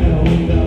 down